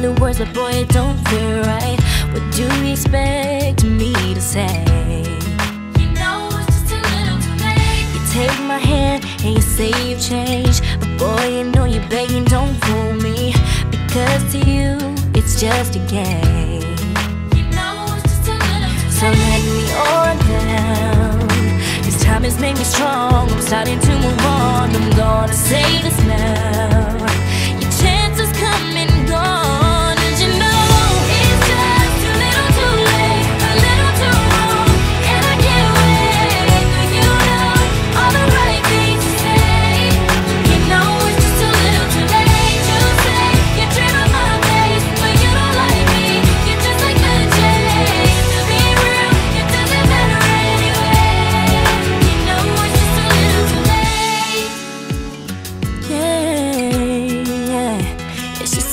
say the words, but boy, it don't feel right. What do you expect me to say? You know it's just a little too late. You take my hand and you say you've changed, but boy, you know you're begging, don't fool me. Because to you, it's just a game. You know it's just a little too So let me on down. This time has made me strong. I'm starting to move on. I'm gonna say this now.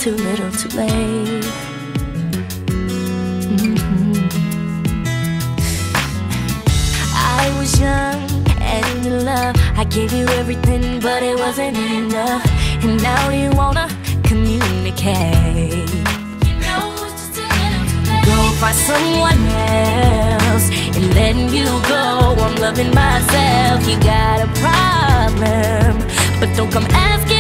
Too little, too late. Mhm. I was young and in love. I gave you everything, but it wasn't enough. And now you wanna communicate. Go find someone else and letting you go. I'm loving myself. You got a problem, but don't come asking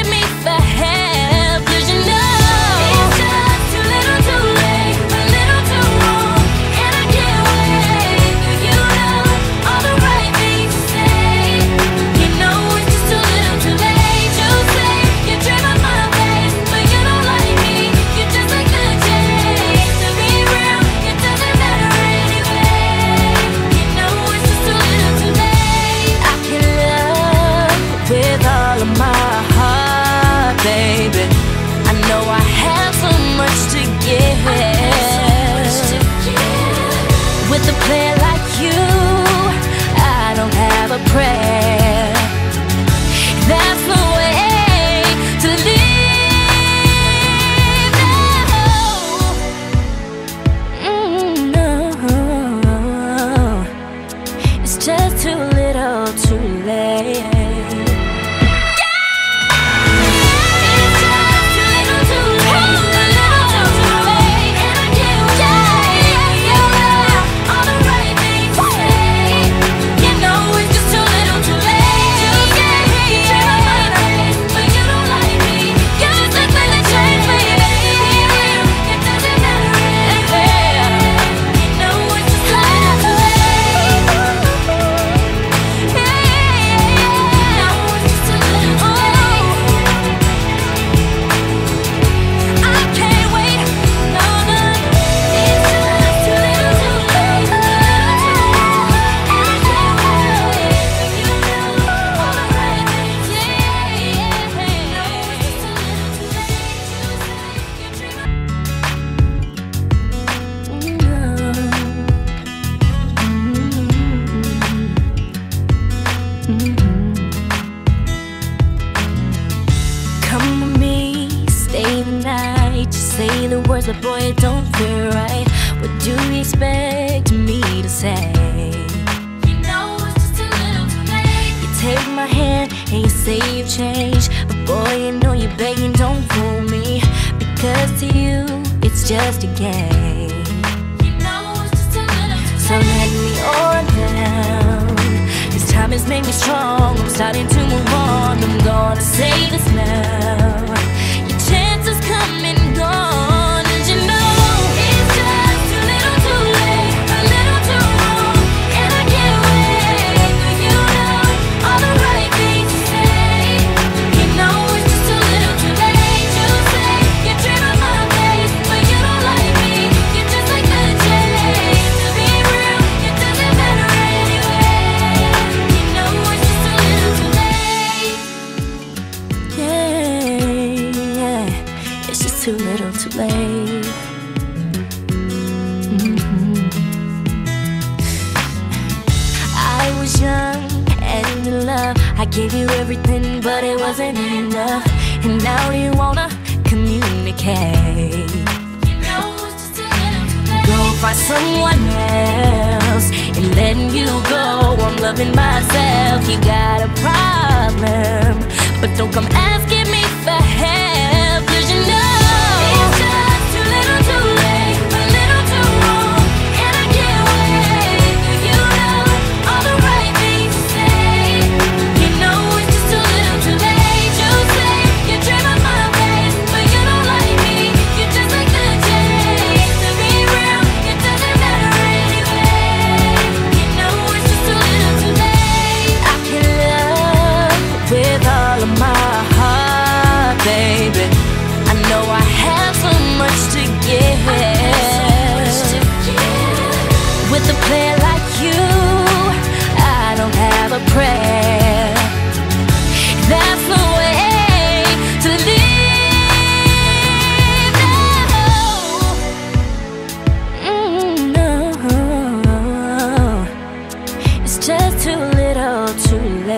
too little, too late. Boy, it right. What do you expect me to say? You know it's just a little too late. You take my hand and you say you've changed, but boy, you know you're begging, don't fool me. Because to you, it's just a game. You know it's just a little too So let me on down. This time has made me strong. I'm starting to move on. I'm gonna say this now. Too little, too late. Mhm. I was young and in love. I gave you everything, but it wasn't enough. And now you wanna communicate. You know. Go find someone else and letting you go. I'm loving myself. You got a problem, but don't come asking me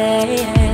too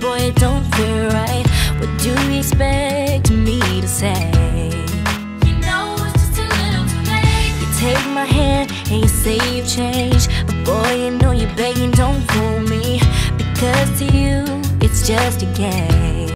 boy, it don't feel right. What do you expect me to say? You know it's just too little too late. You take my hand and you say you've changed. But boy, you know you're begging, don't fool me. Because to you, it's just a game.